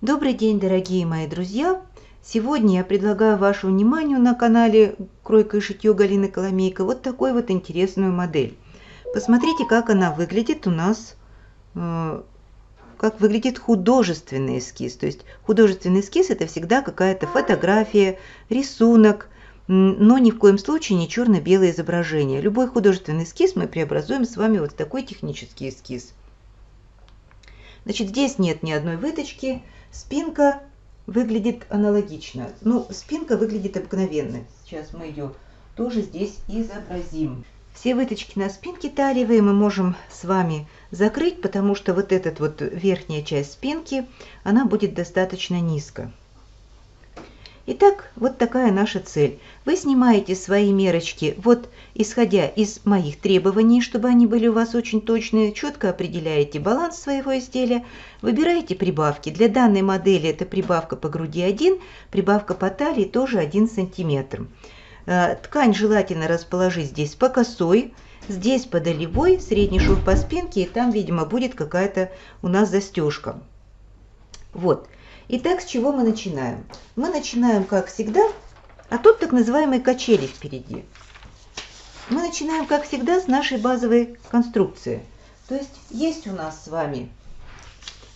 Добрый день, дорогие мои друзья! Сегодня я предлагаю вашему вниманию на канале Кройка и шитье Галины Коломейко вот такую вот интересную модель. Посмотрите, как она выглядит у нас, э, как выглядит художественный эскиз. То есть художественный эскиз это всегда какая-то фотография, рисунок, но ни в коем случае не черно-белое изображение. Любой художественный эскиз мы преобразуем с вами вот в такой технический эскиз. Значит, здесь нет ни одной выточки, Спинка выглядит аналогично. Ну, спинка выглядит обыкновенно. Сейчас мы ее тоже здесь изобразим. Все выточки на спинке талиевые мы можем с вами закрыть, потому что вот эта вот верхняя часть спинки, она будет достаточно низко. Итак, вот такая наша цель. Вы снимаете свои мерочки, вот исходя из моих требований, чтобы они были у вас очень точные, четко определяете баланс своего изделия, выбираете прибавки. Для данной модели это прибавка по груди 1, прибавка по талии тоже 1 сантиметр. Э, ткань желательно расположить здесь по косой, здесь по долевой, средний шов по спинке, и там, видимо, будет какая-то у нас застежка. Вот. Итак, с чего мы начинаем? Мы начинаем, как всегда, а тут так называемые качели впереди. Мы начинаем, как всегда, с нашей базовой конструкции. То есть есть у нас с вами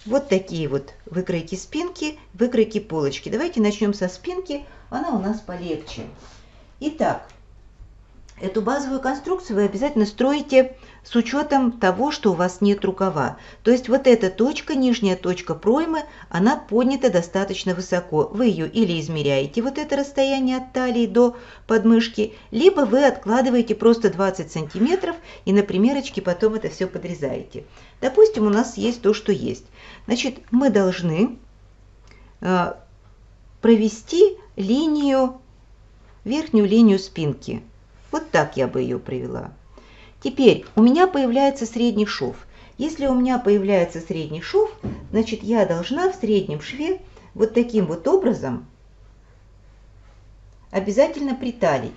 вот такие вот выкройки спинки, выкройки полочки. Давайте начнем со спинки, она у нас полегче. Итак, Эту базовую конструкцию вы обязательно строите с учетом того, что у вас нет рукава. То есть вот эта точка, нижняя точка проймы, она поднята достаточно высоко. Вы ее или измеряете вот это расстояние от талии до подмышки, либо вы откладываете просто 20 сантиметров и на примерочке потом это все подрезаете. Допустим, у нас есть то, что есть. Значит, мы должны э, провести линию, верхнюю линию спинки. Вот так я бы ее привела. Теперь у меня появляется средний шов. Если у меня появляется средний шов, значит я должна в среднем шве вот таким вот образом обязательно приталить.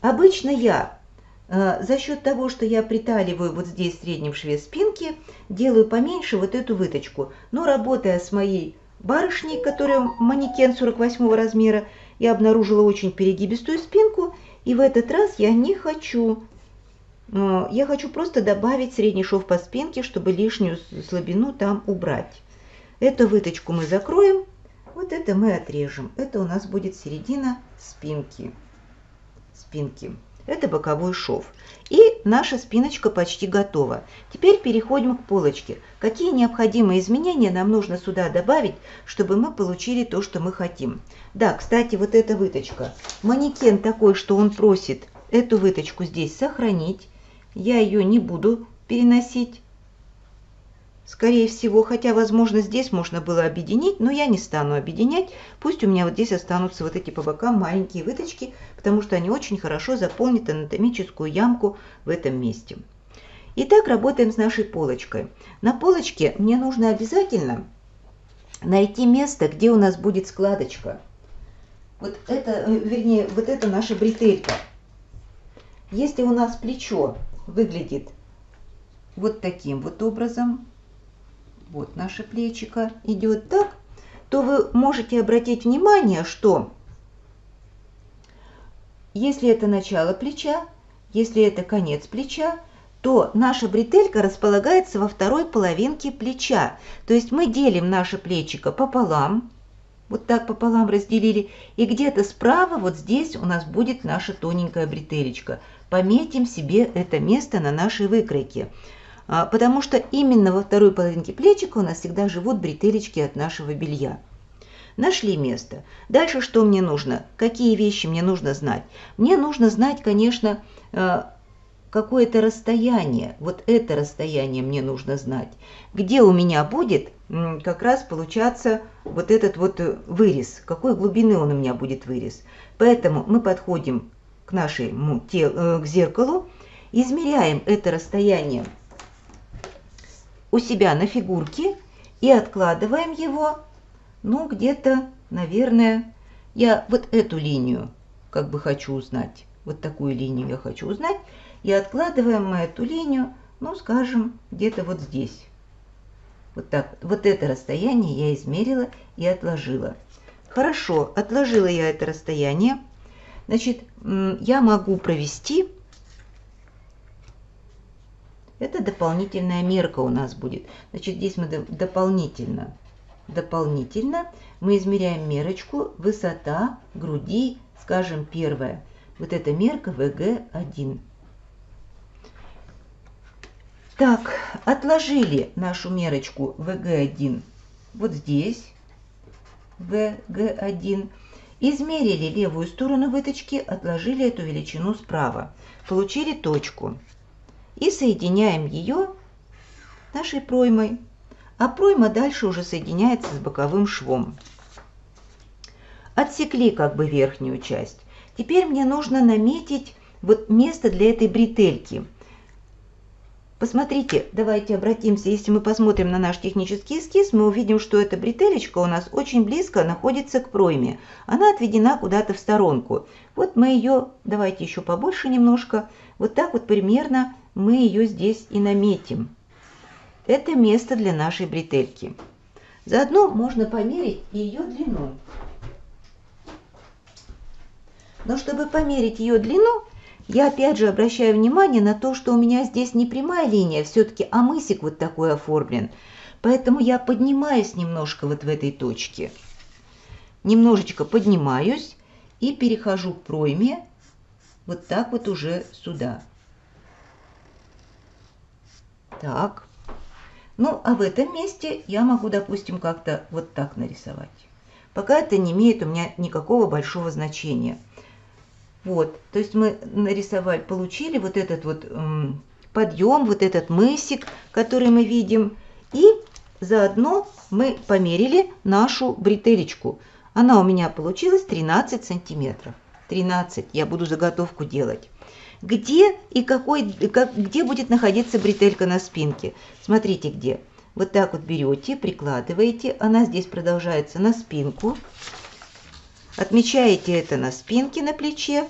Обычно я э, за счет того, что я приталиваю вот здесь в среднем шве спинки, делаю поменьше вот эту выточку. Но работая с моей барышней, которая манекен 48 размера, я обнаружила очень перегибистую спинку, и в этот раз я не хочу. Э, я хочу просто добавить средний шов по спинке, чтобы лишнюю слабину там убрать. Эту выточку мы закроем, вот это мы отрежем. Это у нас будет середина спинки. Спинки. Это боковой шов. И наша спиночка почти готова. Теперь переходим к полочке. Какие необходимые изменения нам нужно сюда добавить, чтобы мы получили то, что мы хотим. Да, кстати, вот эта выточка. Манекен такой, что он просит эту выточку здесь сохранить. Я ее не буду переносить Скорее всего, хотя, возможно, здесь можно было объединить, но я не стану объединять. Пусть у меня вот здесь останутся вот эти по бокам маленькие выточки, потому что они очень хорошо заполнят анатомическую ямку в этом месте. Итак, работаем с нашей полочкой. На полочке мне нужно обязательно найти место, где у нас будет складочка. Вот это, э, вернее, вот это наша бретелька. Если у нас плечо выглядит вот таким вот образом, вот наше плечико идет так, то вы можете обратить внимание, что если это начало плеча, если это конец плеча, то наша бретелька располагается во второй половинке плеча. То есть мы делим наше плечико пополам, вот так пополам разделили, и где-то справа вот здесь у нас будет наша тоненькая бретелечка. Пометим себе это место на нашей выкройке. А, потому что именно во второй половинке плечика у нас всегда живут бретелечки от нашего белья. Нашли место. Дальше что мне нужно? Какие вещи мне нужно знать? Мне нужно знать, конечно, а, какое-то расстояние. Вот это расстояние мне нужно знать. Где у меня будет как раз получаться вот этот вот вырез. Какой глубины он у меня будет вырез. Поэтому мы подходим к нашему телу, э, к зеркалу, измеряем это расстояние у себя на фигурке и откладываем его, ну, где-то, наверное, я вот эту линию как бы хочу узнать. Вот такую линию я хочу узнать. И откладываем мы эту линию, ну, скажем, где-то вот здесь. Вот так. Вот это расстояние я измерила и отложила. Хорошо, отложила я это расстояние. Значит, я могу провести... Это дополнительная мерка у нас будет. Значит, здесь мы дополнительно, дополнительно мы измеряем мерочку высота груди, скажем, первая. Вот эта мерка ВГ1. Так, отложили нашу мерочку ВГ1 вот здесь, ВГ1. Измерили левую сторону выточки, отложили эту величину справа. Получили точку. И соединяем ее нашей проймой. А пройма дальше уже соединяется с боковым швом. Отсекли как бы верхнюю часть. Теперь мне нужно наметить вот место для этой бретельки – Посмотрите, давайте обратимся, если мы посмотрим на наш технический эскиз, мы увидим, что эта бретелечка у нас очень близко находится к пройме. Она отведена куда-то в сторонку. Вот мы ее, давайте еще побольше немножко, вот так вот примерно мы ее здесь и наметим. Это место для нашей бретельки. Заодно можно померить ее длину. Но чтобы померить ее длину, я опять же обращаю внимание на то, что у меня здесь не прямая линия, все-таки амысик вот такой оформлен. Поэтому я поднимаюсь немножко вот в этой точке. Немножечко поднимаюсь и перехожу к пройме вот так вот уже сюда. Так. Ну, а в этом месте я могу, допустим, как-то вот так нарисовать. Пока это не имеет у меня никакого большого значения. Вот, то есть мы нарисовали, получили вот этот вот эм, подъем, вот этот мысик, который мы видим. И заодно мы померили нашу бретелечку. Она у меня получилась 13 сантиметров. 13. Я буду заготовку делать. Где и какой, как, где будет находиться бретелька на спинке? Смотрите где. Вот так вот берете, прикладываете. Она здесь продолжается на спинку. Отмечаете это на спинке, на плече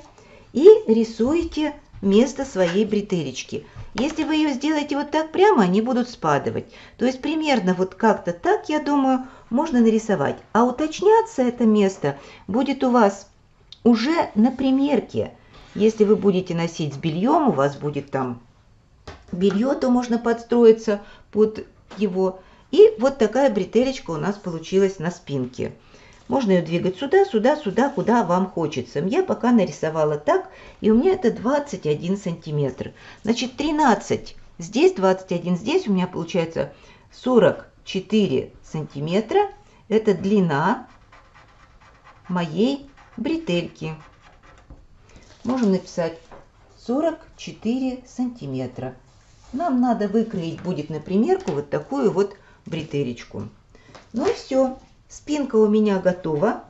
и рисуете место своей бретелечки. Если вы ее сделаете вот так прямо, они будут спадывать. То есть примерно вот как-то так, я думаю, можно нарисовать. А уточняться это место будет у вас уже на примерке. Если вы будете носить с бельем, у вас будет там белье, то можно подстроиться под его. И вот такая бретелечка у нас получилась на спинке. Можно ее двигать сюда, сюда, сюда, куда вам хочется. Я пока нарисовала так, и у меня это 21 сантиметр. Значит, 13 здесь, 21 здесь, у меня получается 44 сантиметра. Это длина моей бретельки. Можем написать 44 сантиметра. Нам надо выкроить будет на примерку вот такую вот бретелечку. Ну и все. Спинка у меня готова.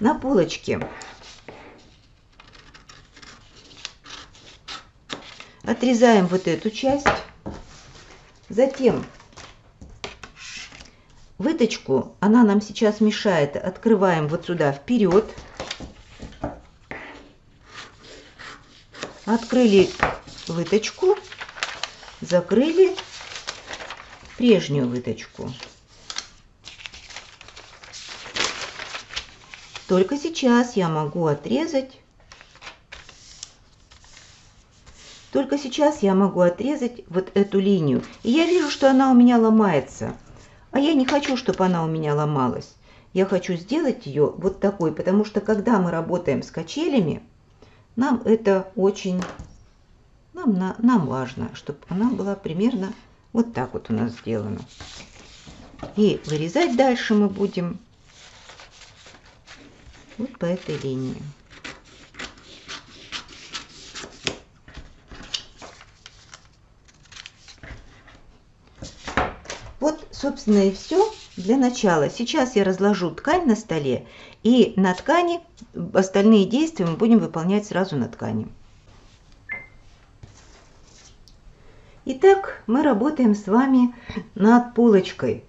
На полочке отрезаем вот эту часть. Затем выточку, она нам сейчас мешает, открываем вот сюда вперед. Открыли выточку закрыли прежнюю выточку. Только сейчас я могу отрезать. Только сейчас я могу отрезать вот эту линию. И я вижу, что она у меня ломается. А я не хочу, чтобы она у меня ломалась. Я хочу сделать ее вот такой, потому что когда мы работаем с качелями, нам это очень нам, на, нам важно, чтобы она была примерно вот так вот у нас сделана. И вырезать дальше мы будем вот по этой линии. Вот, собственно, и все для начала. Сейчас я разложу ткань на столе, и на ткани остальные действия мы будем выполнять сразу на ткани. Итак, мы работаем с вами над полочкой.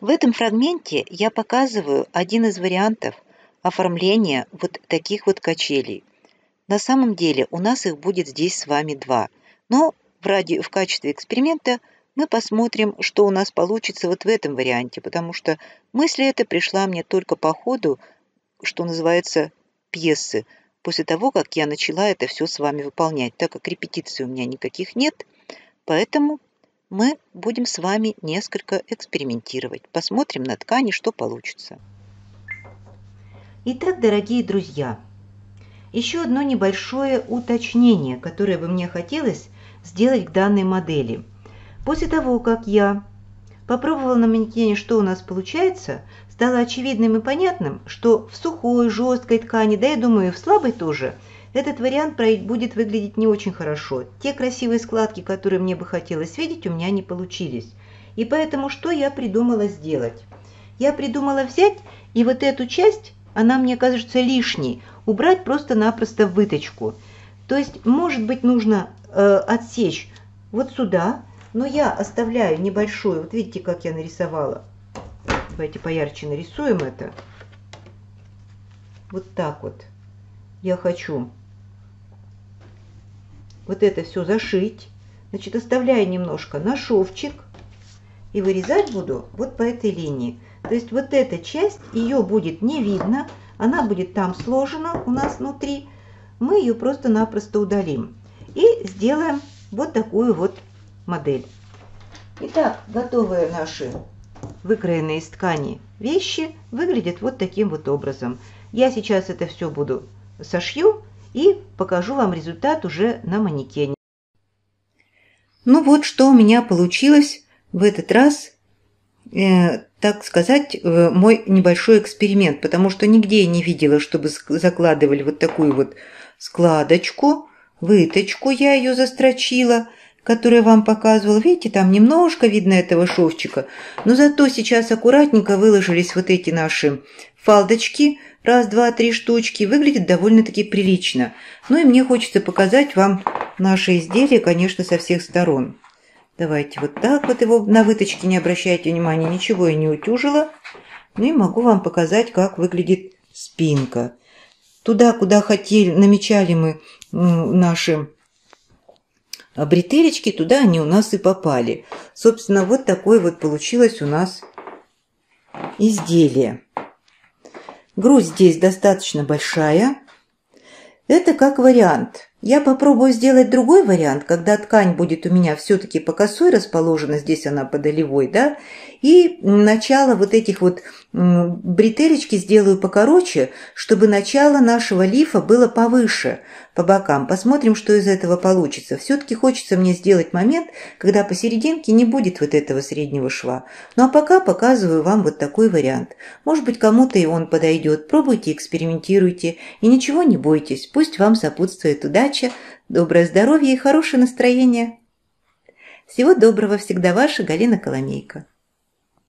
В этом фрагменте я показываю один из вариантов оформления вот таких вот качелей. На самом деле у нас их будет здесь с вами два. Но в, ради, в качестве эксперимента мы посмотрим, что у нас получится вот в этом варианте, потому что мысль эта пришла мне только по ходу, что называется, пьесы, после того, как я начала это все с вами выполнять, так как репетиций у меня никаких нет, поэтому мы будем с вами несколько экспериментировать. Посмотрим на ткани, что получится. Итак, дорогие друзья, еще одно небольшое уточнение, которое бы мне хотелось сделать к данной модели. После того, как я попробовала на манекене, что у нас получается, стало очевидным и понятным, что в сухой, жесткой ткани, да я думаю, и в слабой тоже, этот вариант будет выглядеть не очень хорошо. Те красивые складки, которые мне бы хотелось видеть, у меня не получились. И поэтому что я придумала сделать? Я придумала взять и вот эту часть, она мне кажется лишней, убрать просто-напросто выточку. То есть, может быть, нужно э, отсечь вот сюда, но я оставляю небольшую, вот видите, как я нарисовала. Давайте поярче нарисуем это. Вот так вот. Я хочу вот это все зашить. Значит, оставляю немножко на шовчик и вырезать буду вот по этой линии. То есть вот эта часть, ее будет не видно, она будет там сложена у нас внутри. Мы ее просто-напросто удалим. И сделаем вот такую вот модель. Итак, готовые наши выкроенные из ткани вещи выглядят вот таким вот образом. Я сейчас это все буду сошью и покажу вам результат уже на манекене. Ну вот, что у меня получилось в этот раз э, так сказать, э, мой небольшой эксперимент, потому что нигде я не видела, чтобы закладывали вот такую вот складочку, выточку я ее застрочила, которую я вам показывала. Видите, там немножко видно этого шовчика, но зато сейчас аккуратненько выложились вот эти наши фалдочки, раз, два, три штучки, выглядит довольно-таки прилично. Ну и мне хочется показать вам наше изделие, конечно, со всех сторон. Давайте вот так вот его на выточке не обращайте внимания, ничего я не утюжила. Ну и могу вам показать, как выглядит спинка. Туда, куда хотели, намечали мы наши бретелечки, туда они у нас и попали. Собственно, вот такое вот получилось у нас изделие. Грудь здесь достаточно большая. Это как вариант. Я попробую сделать другой вариант, когда ткань будет у меня все-таки по косой расположена, здесь она по долевой, да, и начало вот этих вот бретелечки сделаю покороче, чтобы начало нашего лифа было повыше, по бокам. Посмотрим, что из этого получится. Все-таки хочется мне сделать момент, когда посерединке не будет вот этого среднего шва. Ну а пока показываю вам вот такой вариант. Может быть, кому-то и он подойдет. Пробуйте, экспериментируйте и ничего не бойтесь. Пусть вам сопутствует удача, доброе здоровье и хорошее настроение. Всего доброго всегда ваша Галина Коломейко.